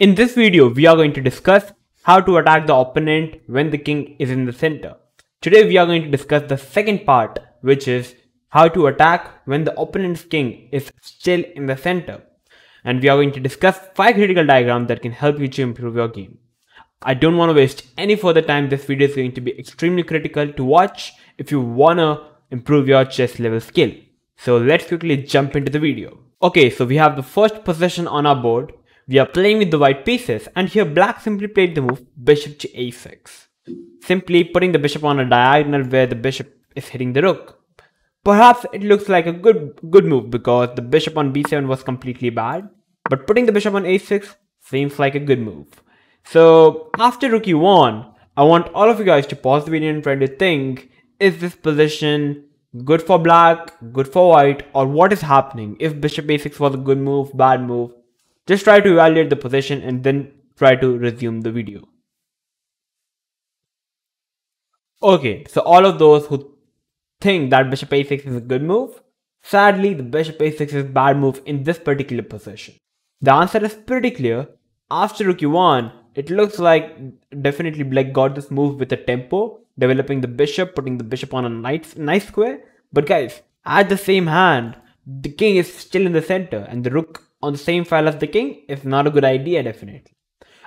In this video, we are going to discuss how to attack the opponent when the king is in the center. Today, we are going to discuss the second part, which is how to attack when the opponent's king is still in the center. And we are going to discuss 5 critical diagrams that can help you to improve your game. I don't want to waste any further time. This video is going to be extremely critical to watch if you want to improve your chess level skill. So let's quickly jump into the video. Okay, so we have the first position on our board. We are playing with the white pieces and here black simply played the move bishop to a6. Simply putting the bishop on a diagonal where the bishop is hitting the rook. Perhaps it looks like a good good move because the bishop on b7 was completely bad. But putting the bishop on a6 seems like a good move. So after rook e1, I want all of you guys to pause the video and try to think, is this position good for black, good for white, or what is happening? If bishop a6 was a good move, bad move, just try to evaluate the position and then try to resume the video. Okay, so all of those who think that bishop a6 is a good move, sadly the bishop a6 is a bad move in this particular position. The answer is pretty clear. After rook e1, it looks like definitely black got this move with a tempo, developing the bishop, putting the bishop on a nice, nice square. But guys, at the same hand, the king is still in the center and the rook on the same file as the king is not a good idea definitely.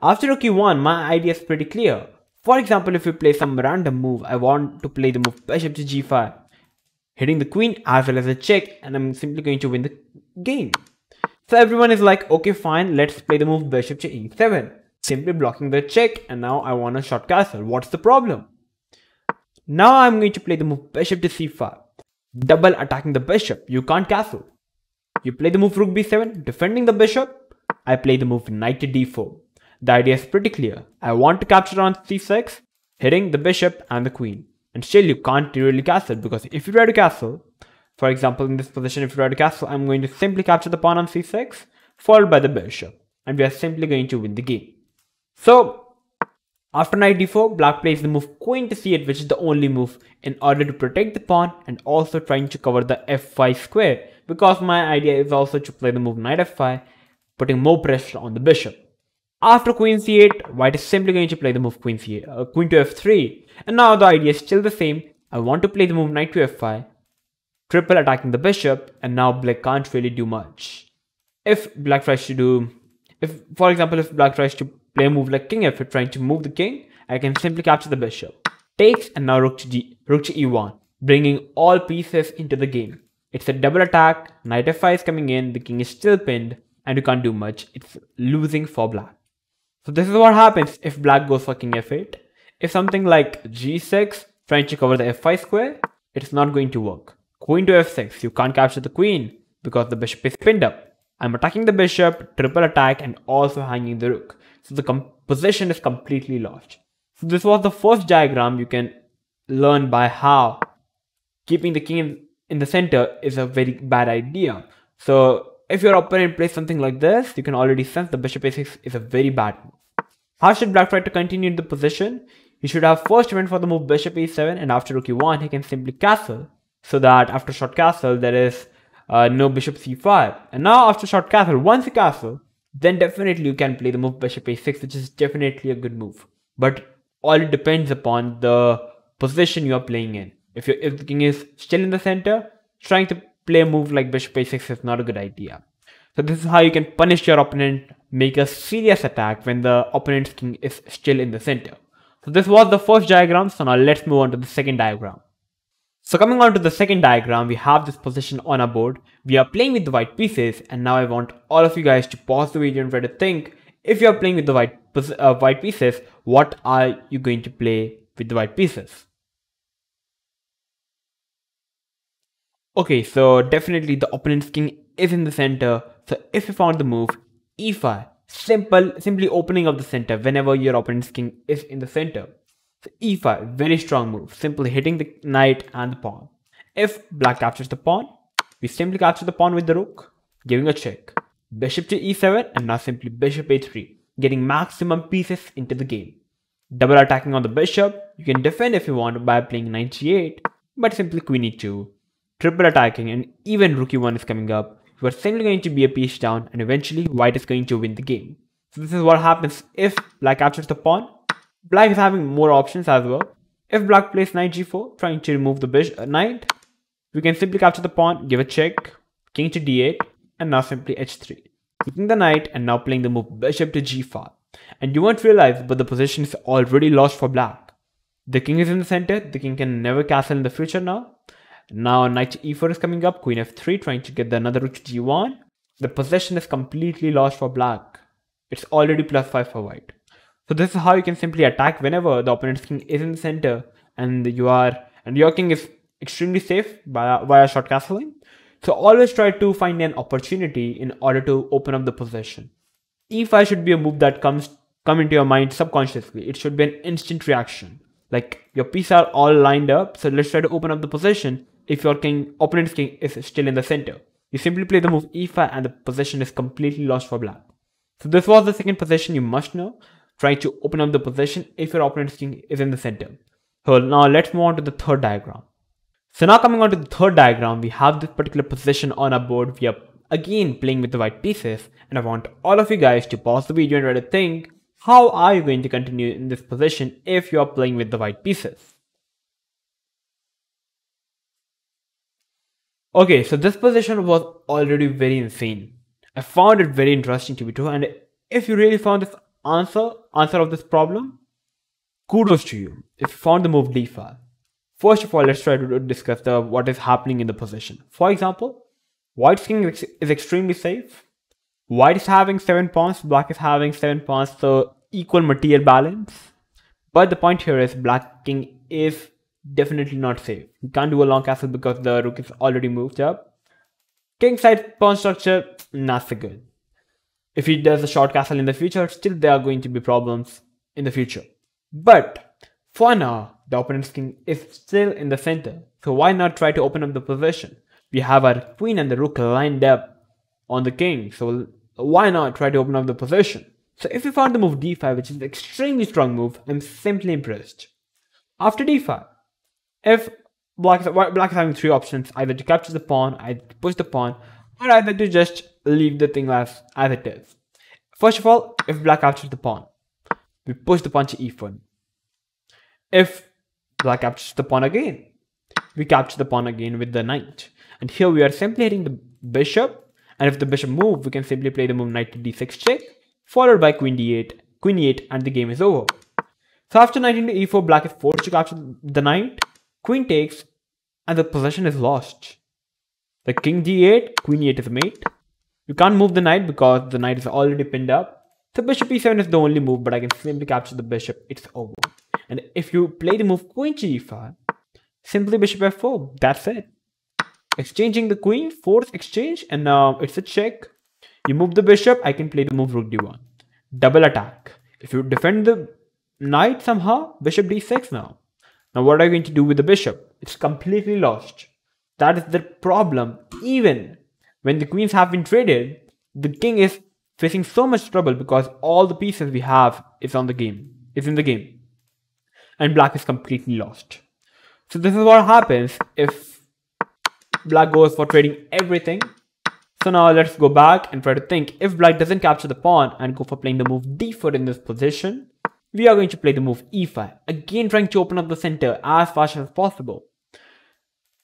After rook e1, my idea is pretty clear. For example, if you play some random move, I want to play the move bishop to g5, hitting the queen as well as a check and I'm simply going to win the game. So everyone is like, okay fine, let's play the move bishop to e7. Simply blocking the check and now I want a short castle. What's the problem? Now I'm going to play the move bishop to c5. Double attacking the bishop, you can't castle. You play the move rook b7, defending the bishop. I play the move knight to d4. The idea is pretty clear. I want to capture on c6, hitting the bishop and the queen. And still you can't really castle because if you try to castle, for example in this position if you try to castle, I'm going to simply capture the pawn on c6, followed by the bishop. And we are simply going to win the game. So after knight d4, black plays the move queen to c8 which is the only move in order to protect the pawn and also trying to cover the f5 square because my idea is also to play the move knight f5 putting more pressure on the bishop. After queen c8, white is simply going to play the move queen c8, uh, queen to f3 and now the idea is still the same. I want to play the move knight to f5, triple attacking the bishop and now black can't really do much. If black tries to do, if for example if black tries to play a move like king f8 trying to move the king, I can simply capture the bishop. Takes and now rook to, G, rook to e1, bringing all pieces into the game. It's a double attack, knight f5 is coming in, the king is still pinned, and you can't do much. It's losing for black. So this is what happens if black goes for king f8. If something like g6, trying to cover the f5 square, it's not going to work. Queen to f6, you can't capture the queen because the bishop is pinned up. I'm attacking the bishop, triple attack, and also hanging the rook. So the position is completely lost. So this was the first diagram you can learn by how keeping the king in the center is a very bad idea. So if your opponent plays something like this, you can already sense the bishop a6 is a very bad move. How should black try to continue the position? He should have first went for the move bishop e7 and after rook e1 he can simply castle so that after short castle there is uh, no bishop c5. And now after short castle, once you castle, then definitely you can play the move bishop a6 which is definitely a good move but all it depends upon the position you are playing in if, your if the king is still in the center trying to play a move like bishop a6 is not a good idea so this is how you can punish your opponent make a serious attack when the opponent's king is still in the center so this was the first diagram so now let's move on to the second diagram so coming on to the second diagram, we have this position on our board. We are playing with the white pieces and now I want all of you guys to pause the video and try to think if you are playing with the white, uh, white pieces, what are you going to play with the white pieces? Okay, so definitely the opponent's king is in the center. So if you found the move e5, simple, simply opening up the center whenever your opponent's king is in the center. So e5, very strong move, simply hitting the knight and the pawn. If black captures the pawn, we simply capture the pawn with the rook, giving a check. Bishop to e7 and now simply bishop a3, getting maximum pieces into the game. Double attacking on the bishop, you can defend if you want by playing knight g8, but simply queen e2. Triple attacking and even rook e1 is coming up, you are simply going to be a piece down and eventually white is going to win the game. So this is what happens if black captures the pawn. Black is having more options as well. If black plays knight g4, trying to remove the bishop, uh, knight, we can simply capture the pawn, give a check, king to d8, and now simply h3. Taking the knight and now playing the move bishop to g5. And you won't realize, but the position is already lost for black. The king is in the center, the king can never castle in the future now. Now knight e4 is coming up, queen f3 trying to get the another rook to g1. The position is completely lost for black. It's already plus 5 for white. So this is how you can simply attack whenever the opponent's king is in the center and you are and your king is extremely safe via, via short castling. So always try to find an opportunity in order to open up the position. E5 should be a move that comes come into your mind subconsciously. It should be an instant reaction. Like your pieces are all lined up, so let's try to open up the position if your king opponent's king is still in the center. You simply play the move e5 and the position is completely lost for black. So this was the second position you must know. Try to open up the position if your opponent's king is in the center. So now let's move on to the third diagram. So now coming on to the third diagram, we have this particular position on our board. We are again playing with the white pieces and I want all of you guys to pause the video and try to think how are you going to continue in this position if you are playing with the white pieces. Okay, so this position was already very insane. I found it very interesting to be true and if you really found this answer, answer of this problem, kudos to you if you found the move d5. First of all, let's try to discuss the what is happening in the position. For example, white's king is extremely safe. White is having 7 pawns, black is having 7 pawns, so equal material balance. But the point here is black king is definitely not safe. You can't do a long castle because the rook is already moved up. King side pawn structure, not so good. If he does a short castle in the future, still there are going to be problems in the future. But for now, the opponent's king is still in the center. So why not try to open up the position? We have our queen and the rook lined up on the king. So why not try to open up the position? So if you found the move d5, which is an extremely strong move, I'm simply impressed. After d5, if black is, black is having three options, either to capture the pawn, either to push the pawn, or either to just leave the thing as, as it is. First of all, if black captures the pawn, we push the pawn to e4. If black captures the pawn again, we capture the pawn again with the knight. And here we are simply hitting the bishop and if the bishop moves, we can simply play the move knight to d6 check, followed by queen d8, queen e8, and the game is over. So after knight into e4, black is forced to capture the knight, queen takes, and the possession is lost. The king d8, queen e8 is mate. You can't move the knight because the knight is already pinned up. So bishop e7 is the only move, but I can simply capture the bishop, it's over. And if you play the move queen to e5, simply bishop f4, that's it exchanging the queen, force exchange, and now it's a check. You move the bishop, I can play the move rook d1. Double attack. If you defend the knight somehow, bishop d6 now. Now what are you going to do with the bishop? It's completely lost. That is the problem. Even when the queens have been traded, the king is facing so much trouble because all the pieces we have is on the game, is in the game. And black is completely lost. So this is what happens if black goes for trading everything. So now let's go back and try to think. If black doesn't capture the pawn and go for playing the move d4 in this position, we are going to play the move e5. Again trying to open up the center as fast as possible.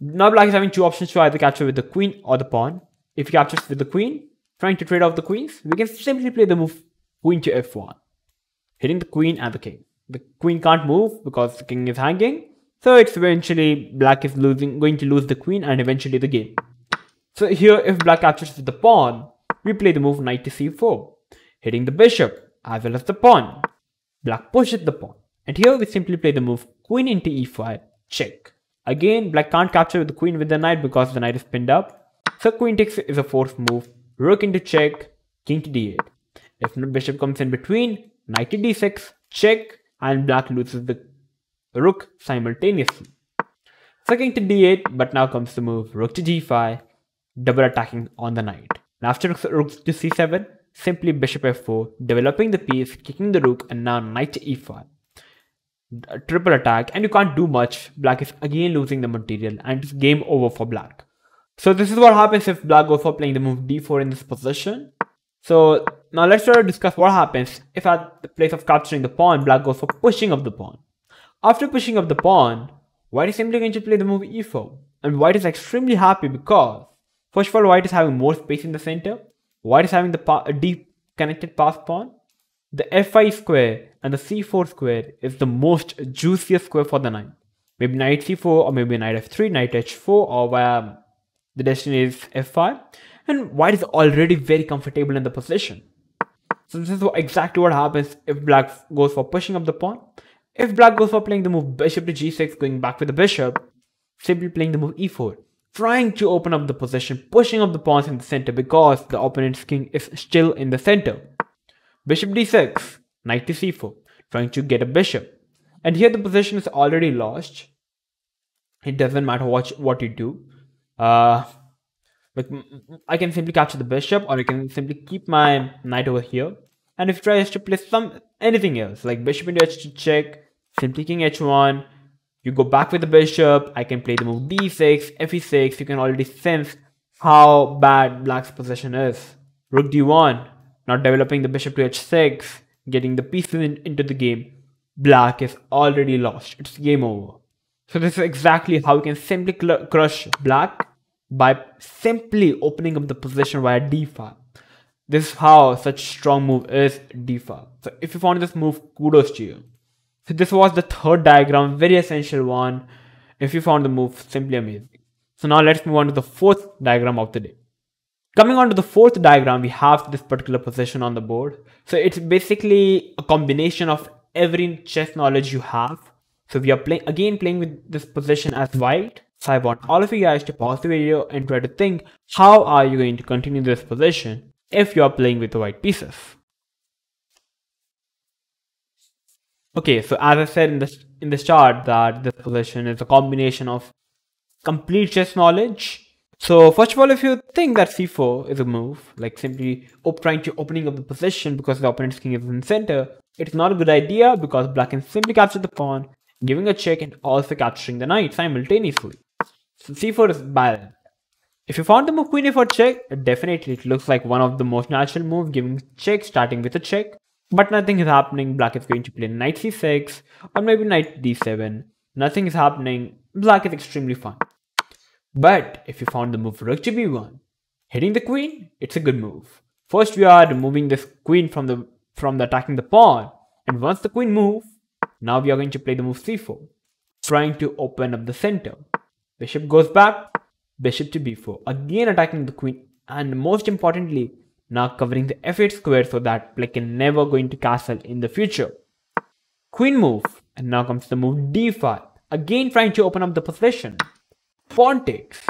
Now black is having two options to either capture with the queen or the pawn. If he captures with the queen, trying to trade off the queens, we can simply play the move queen to f1. Hitting the queen and the king. The queen can't move because the king is hanging. So it's eventually black is losing, going to lose the queen and eventually the game. So here if black captures with the pawn, we play the move knight to c4, hitting the bishop as well as the pawn. Black pushes the pawn. And here we simply play the move queen into e5, check. Again, black can't capture the queen with the knight because the knight is pinned up. So queen takes is a forced move, rook into check, king to d8. If the bishop comes in between, knight to d6, check, and black loses the rook simultaneously. Second to d8, but now comes the move rook to g5, double attacking on the knight. And after rook to c7, simply bishop f4, developing the piece, kicking the rook, and now knight to e5. A triple attack, and you can't do much. Black is again losing the material, and it's game over for black. So this is what happens if black goes for playing the move d4 in this position. So now let's try to discuss what happens if at the place of capturing the pawn, black goes for pushing up the pawn. After pushing up the pawn, white is simply going to play the move e4. And white is extremely happy because, first of all, white is having more space in the center. White is having the deep connected pass pawn. The f5 square and the c4 square is the most juiciest square for the knight. Maybe knight c4 or maybe knight f3, knight h4 or via um, the destiny is f5 and white is already very comfortable in the position. So this is exactly what happens if black goes for pushing up the pawn. If black goes for playing the move bishop to g6 going back with the bishop, simply playing the move e4, trying to open up the position, pushing up the pawns in the center because the opponent's king is still in the center. Bishop d6, knight to c4, trying to get a bishop. And here the position is already lost. It doesn't matter what, what you do. Uh, like I can simply capture the bishop or I can simply keep my knight over here. And if he tries to play some anything else, like bishop into h2 check, simply king h1, you go back with the bishop, I can play the move d6, fe6, you can already sense how bad black's position is. Rook d1, not developing the bishop to h6, getting the pieces in, into the game. Black is already lost, it's game over. So this is exactly how you can simply crush black by simply opening up the position via d5. This is how such strong move is d5. So if you found this move, kudos to you. So this was the third diagram, very essential one. If you found the move, simply amazing. So now let's move on to the fourth diagram of the day. Coming on to the fourth diagram, we have this particular position on the board. So it's basically a combination of every chess knowledge you have. So we are playing again playing with this position as white so I want all of you guys to pause the video and try to think how are you going to continue this position if you are playing with the white pieces. Okay, so as I said in the in the chart that this position is a combination of complete chess knowledge. So first of all, if you think that c4 is a move, like simply trying to opening up the position because the opponent's king is in center, it's not a good idea because black can simply capture the pawn, giving a check and also capturing the knight simultaneously. So c4 is bad. If you found the move queen a4 check, definitely it looks like one of the most natural moves, giving check starting with a check. But nothing is happening. Black is going to play knight c6 or maybe knight d7. Nothing is happening. Black is extremely fine. But if you found the move rook to b1, hitting the queen, it's a good move. First we are removing this queen from the from the attacking the pawn. And once the queen moves, now we are going to play the move c4, trying to open up the center. Bishop goes back, bishop to b4, again attacking the queen and most importantly, now covering the f8 square so that black can never go into castle in the future. Queen move, and now comes the move d5, again trying to open up the position. Pawn takes,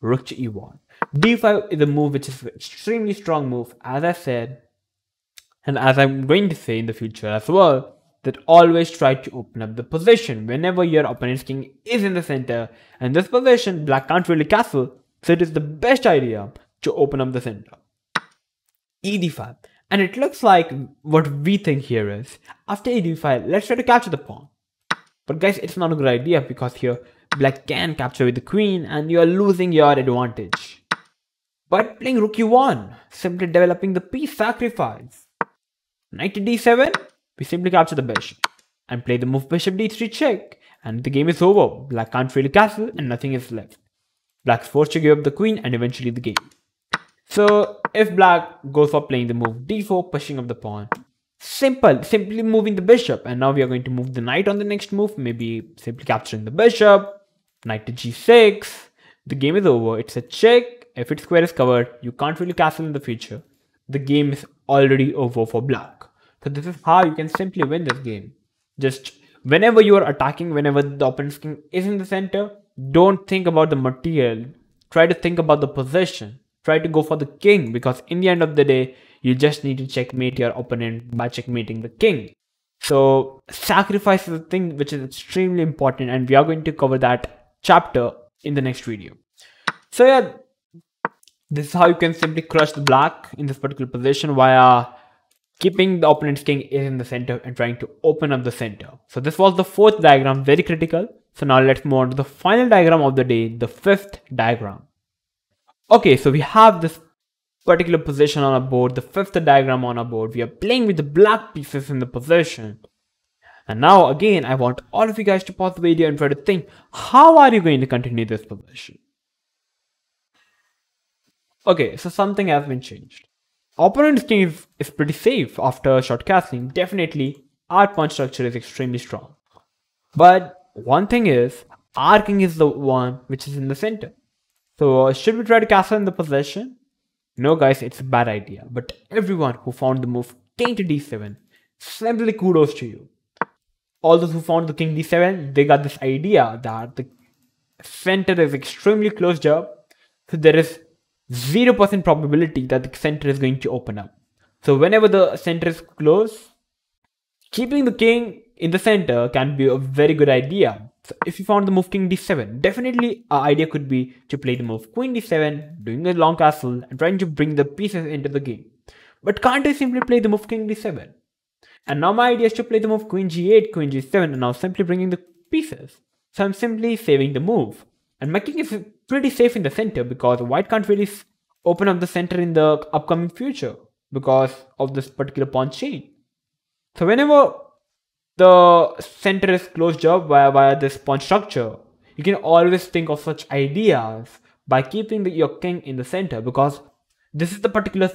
rook to e1. d5 is a move which is an extremely strong move, as I said, and as I'm going to say in the future as well that always try to open up the position whenever your opponent's king is in the center and this position black can't really castle so it is the best idea to open up the center. E d5 and it looks like what we think here is after e d5 let's try to capture the pawn but guys it's not a good idea because here black can capture with the queen and you are losing your advantage. But playing rook e1 simply developing the piece sacrifice. Knight to d7 we simply capture the bishop and play the move bishop d3 check and the game is over. Black can't really castle and nothing is left. Black's forced to give up the queen and eventually the game. So if black goes for playing the move d4, pushing up the pawn, simple, simply moving the bishop and now we are going to move the knight on the next move, maybe simply capturing the bishop, knight to g6, the game is over, it's a check, if its square is covered, you can't really castle in the future. The game is already over for black. So this is how you can simply win this game. Just whenever you are attacking, whenever the opponent's king is in the center, don't think about the material. Try to think about the position. Try to go for the king because in the end of the day, you just need to checkmate your opponent by checkmating the king. So sacrifice is a thing which is extremely important and we are going to cover that chapter in the next video. So yeah, this is how you can simply crush the black in this particular position via keeping the opponent's king is in the center and trying to open up the center. So this was the fourth diagram, very critical. So now let's move on to the final diagram of the day, the fifth diagram. Okay, so we have this particular position on our board, the fifth diagram on our board. We are playing with the black pieces in the position. And now again, I want all of you guys to pause the video and try to think, how are you going to continue this position? Okay, so something has been changed. Opponent's king is, is pretty safe after short castling. Definitely, our pawn structure is extremely strong. But one thing is, our king is the one which is in the center. So should we try to castle in the possession? No guys, it's a bad idea. But everyone who found the move king to d7, simply kudos to you. All those who found the king d7, they got this idea that the center is extremely closed up. So there is 0% probability that the center is going to open up. So whenever the center is closed, keeping the king in the center can be a very good idea. So if you found the move king d7, definitely our idea could be to play the move queen d7, doing a long castle and trying to bring the pieces into the game. But can't I simply play the move king d7? And now my idea is to play the move queen g8, queen g7 and now simply bringing the pieces. So I'm simply saving the move. And my king is pretty safe in the center because white can't really open up the center in the upcoming future because of this particular pawn chain. So whenever the center is closed up via, via this pawn structure, you can always think of such ideas by keeping the, your king in the center because this is the particular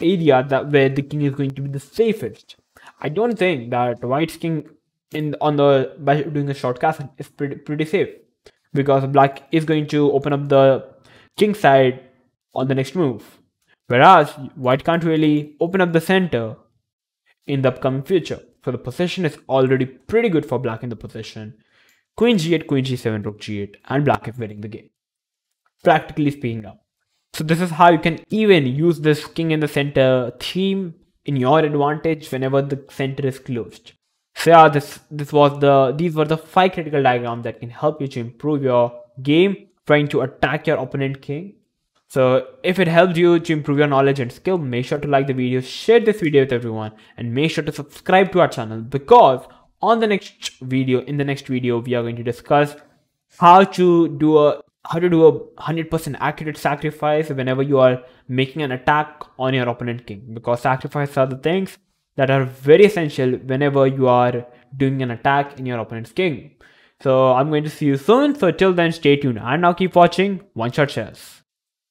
area that where the king is going to be the safest. I don't think that white's king in on the by doing a short castle is pretty pretty safe because black is going to open up the king side on the next move. Whereas white can't really open up the center in the upcoming future. So the position is already pretty good for black in the position. Queen g8, queen g7, rook g8 and black is winning the game. Practically speaking now. So this is how you can even use this king in the center theme in your advantage whenever the center is closed. So yeah, this this was the these were the five critical diagrams that can help you to improve your game, trying to attack your opponent king. So if it helped you to improve your knowledge and skill, make sure to like the video, share this video with everyone, and make sure to subscribe to our channel because on the next video, in the next video, we are going to discuss how to do a how to do a 100% accurate sacrifice whenever you are making an attack on your opponent king because sacrifices are the things that are very essential whenever you are doing an attack in your opponent's king. So I'm going to see you soon. So till then, stay tuned and now keep watching One Shot Chess.